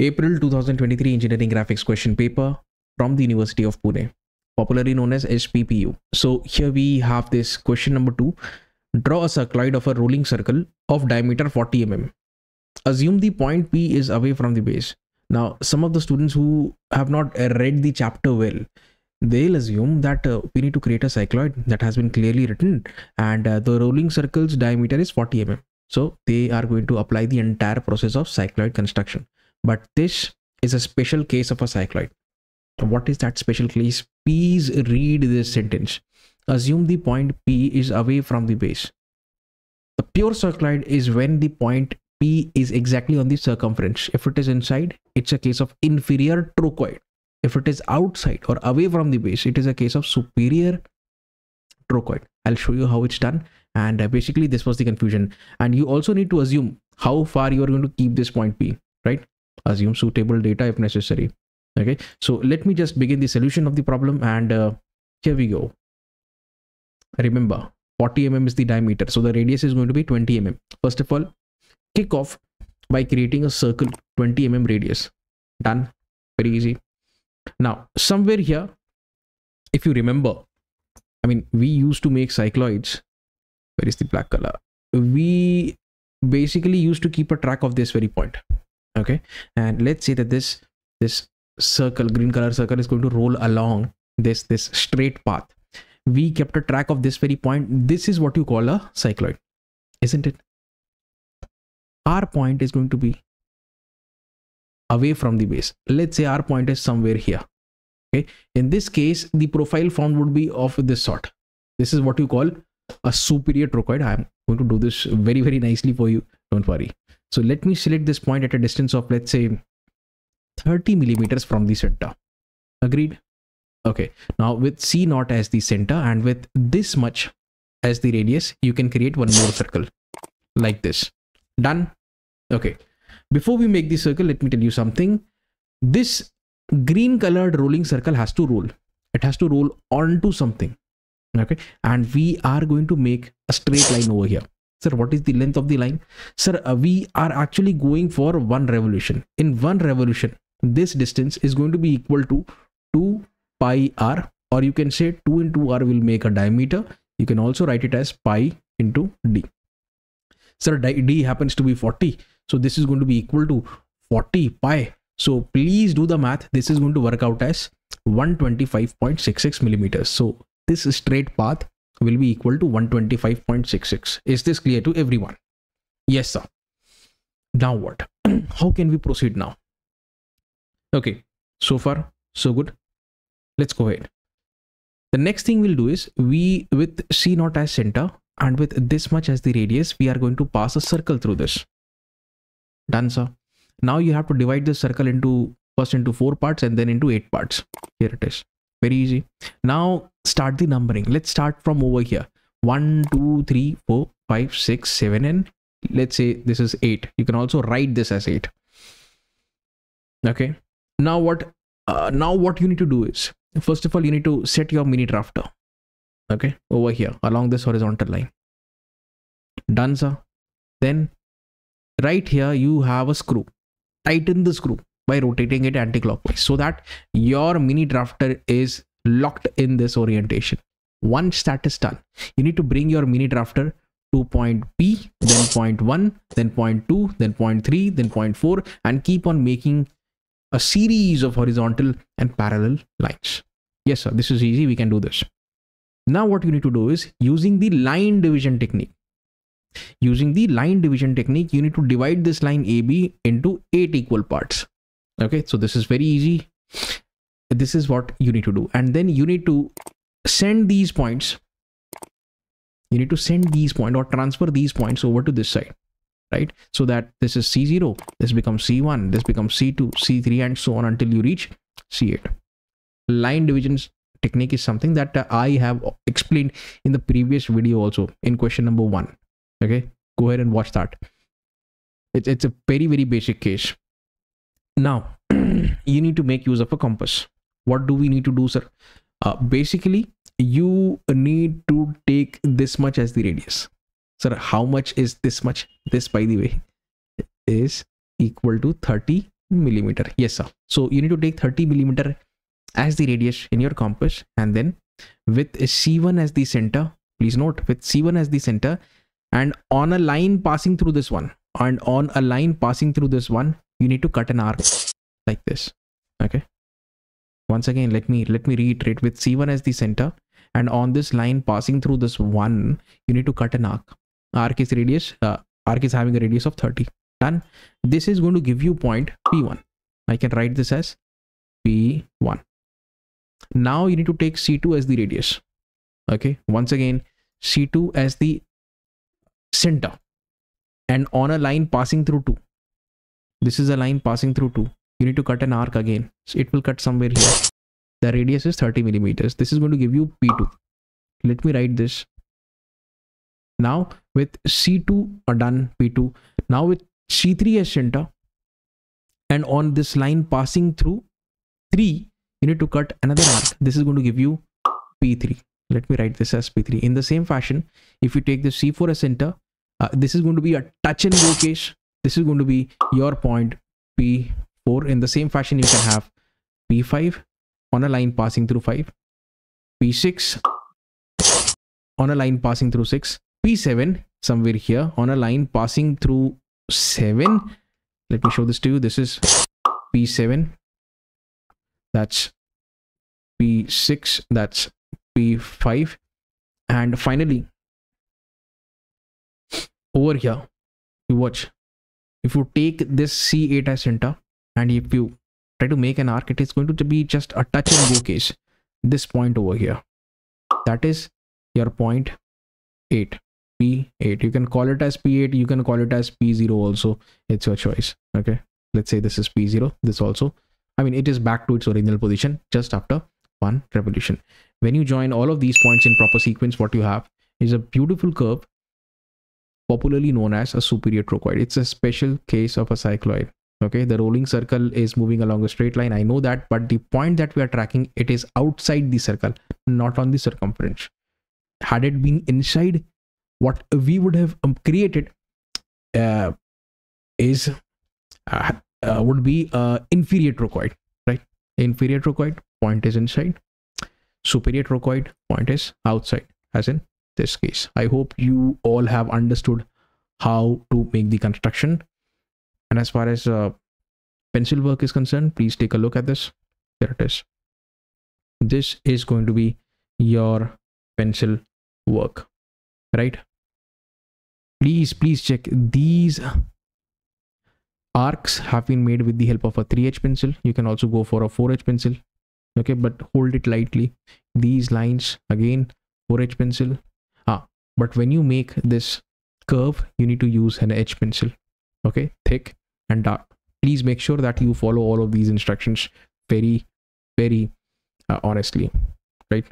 April 2023 Engineering Graphics question paper from the University of Pune, popularly known as SPPU. So here we have this question number two. Draw a cycloid of a rolling circle of diameter 40 mm. Assume the point P is away from the base. Now, some of the students who have not read the chapter well, they'll assume that uh, we need to create a cycloid that has been clearly written and uh, the rolling circle's diameter is 40 mm. So they are going to apply the entire process of cycloid construction. But this is a special case of a cycloid. What is that special case? Please read this sentence. Assume the point P is away from the base. The pure cycloid is when the point P is exactly on the circumference. If it is inside, it's a case of inferior trochoid. If it is outside or away from the base, it is a case of superior trochoid. I'll show you how it's done. And uh, basically, this was the confusion. And you also need to assume how far you are going to keep this point P, right? Assume suitable data if necessary. Okay, so let me just begin the solution of the problem. And uh, here we go. Remember, 40 mm is the diameter. So the radius is going to be 20 mm. First of all, kick off by creating a circle 20 mm radius. Done. Very easy. Now, somewhere here, if you remember, I mean, we used to make cycloids. Where is the black color? We basically used to keep a track of this very point. Okay. And let's say that this, this circle, green color circle is going to roll along this, this straight path. We kept a track of this very point. This is what you call a cycloid, isn't it? Our point is going to be away from the base. Let's say our point is somewhere here. Okay. In this case, the profile formed would be of this sort. This is what you call a superior trochoid. I am going to do this very, very nicely for you. Don't worry. So let me select this point at a distance of, let's say, 30 millimeters from the center. Agreed? Okay. Now with C naught as the center and with this much as the radius, you can create one more circle like this. Done? Okay. Before we make the circle, let me tell you something. This green colored rolling circle has to roll. It has to roll onto something. Okay. And we are going to make a straight line over here. Sir, what is the length of the line? Sir, uh, we are actually going for one revolution. In one revolution, this distance is going to be equal to 2 pi r or you can say 2 into r will make a diameter. You can also write it as pi into d. Sir, d happens to be 40. So this is going to be equal to 40 pi. So please do the math. This is going to work out as 125.66 millimeters. So this straight path will be equal to 125.66. Is this clear to everyone? Yes, sir. Now what? How can we proceed now? Okay, so far, so good. Let's go ahead. The next thing we'll do is we with C naught as center and with this much as the radius, we are going to pass a circle through this. Done, sir. Now you have to divide this circle into first into four parts and then into eight parts. Here it is. Very easy. Now start the numbering. Let's start from over here. One, two, three, four, five, six, seven, and let's say this is eight. You can also write this as eight. Okay. Now what? Uh, now what you need to do is first of all you need to set your mini drafter. Okay, over here along this horizontal line. Done, sir. Then right here you have a screw tighten the screw by rotating it anti-clockwise so that your mini drafter is locked in this orientation. Once that is done you need to bring your mini drafter to point p then point 1 then point 2 then point 3 then point 4 and keep on making a series of horizontal and parallel lines. Yes sir this is easy we can do this. Now what you need to do is using the line division technique Using the line division technique, you need to divide this line AB into eight equal parts. Okay, so this is very easy. This is what you need to do. And then you need to send these points. You need to send these points or transfer these points over to this side, right? So that this is C0, this becomes C1, this becomes C2, C3, and so on until you reach C8. Line divisions technique is something that uh, I have explained in the previous video also in question number one okay go ahead and watch that it's, it's a very very basic case now you need to make use of a compass. What do we need to do sir? Uh, basically you need to take this much as the radius. Sir how much is this much? This by the way is equal to 30 millimeter. Yes sir. So you need to take 30 millimeter as the radius in your compass and then with c1 as the center please note with c1 as the center and on a line passing through this one and on a line passing through this one you need to cut an arc like this okay? Once again let me let me reiterate. With c1 as the center and on this line passing through this one you need to cut an arc. Arc is radius uh, arc is having a radius of 30 done. This is going to give you point p1 i can write this as p1 now you need to take c2 as the radius okay? Once again c2 as the center and on a line passing through 2 this is a line passing through 2 you need to cut an arc again. So it will cut somewhere here. The radius is 30 millimeters. This is going to give you p2 let me write this. Now with c2 are done p2 now with c3 as center and on this line passing through 3 you need to cut another arc. This is going to give you p3 let me write this as p3 in the same fashion if you take the c4 as center uh, this is going to be a touch and go case this is going to be your point p4 in the same fashion you can have p5 on a line passing through 5 p6 on a line passing through 6 p7 somewhere here on a line passing through 7 let me show this to you. This is p7 that's p6 that's p5 and finally over here you watch if you take this c8 as center and if you try to make an arc it is going to be just a touch and go case. This point over here. That is your point 8 p8 you can call it as p8 you can call it as p0 also. It's your choice. Okay? Let's say this is p0 this also. I mean it is back to its original position just after one revolution. When you join all of these points in proper sequence what you have is a beautiful curve popularly known as a superior trochoid. It's a special case of a cycloid. Okay the rolling circle is moving along a straight line. I know that but the point that we are tracking it is outside the circle not on the circumference. Had it been inside what we would have um, created uh, is uh, uh, would be inferior trochoid right? Inferior trochoid point is inside. Superior trochoid point is outside as in this case. I hope you all have understood how to make the construction. And as far as uh, pencil work is concerned please take a look at this. There it is. This is going to be your pencil work right? Please please check. These arcs have been made with the help of a 3h pencil. You can also go for a 4h pencil okay? But hold it lightly. These lines again 4h pencil but when you make this curve you need to use an edge pencil okay? Thick and dark. Please make sure that you follow all of these instructions very very uh, honestly right